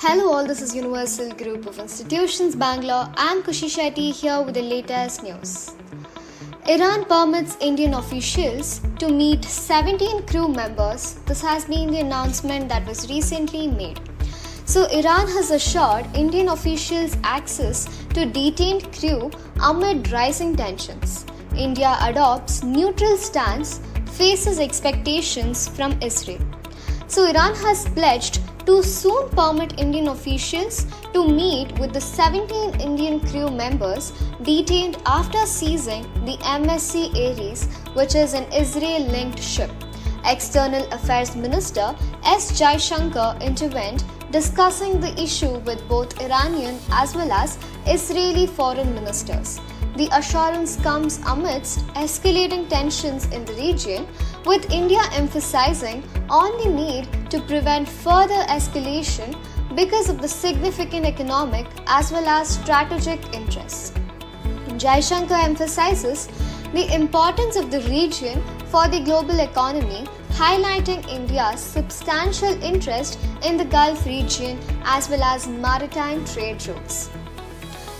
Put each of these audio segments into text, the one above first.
Hello, all. This is Universal Group of Institutions, Bangalore. I'm Kushi Shetty here with the latest news. Iran permits Indian officials to meet 17 crew members. This has been the announcement that was recently made. So, Iran has assured Indian officials access to detained crew amid rising tensions. India adopts neutral stance, faces expectations from Israel. So, Iran has pledged to soon permit Indian officials to meet with the 17 Indian crew members detained after seizing the MSC Aries, which is an Israel linked ship. External Affairs Minister S. Jaishankar intervened discussing the issue with both Iranian as well as Israeli foreign ministers. The assurance comes amidst escalating tensions in the region, with India emphasizing on the need to prevent further escalation because of the significant economic as well as strategic interests. Jaishankar emphasizes the importance of the region for the global economy, highlighting India's substantial interest in the Gulf region as well as maritime trade routes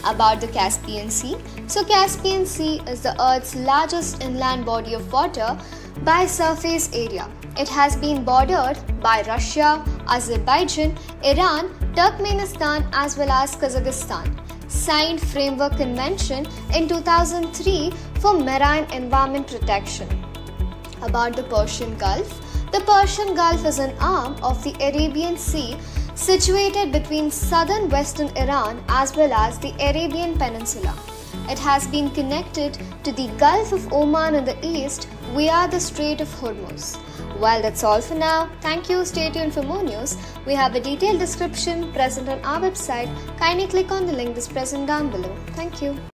about the Caspian Sea. So, Caspian Sea is the Earth's largest inland body of water by surface area. It has been bordered by Russia, Azerbaijan, Iran, Turkmenistan, as well as Kazakhstan. Signed Framework Convention in 2003 for marine environment protection. About the Persian Gulf. The Persian Gulf is an arm of the Arabian Sea situated between southern western Iran as well as the Arabian Peninsula. It has been connected to the Gulf of Oman in the east via the Strait of Hormuz. Well, that's all for now. Thank you. Stay tuned for more news. We have a detailed description present on our website. Kindly click on the link that's present down below. Thank you.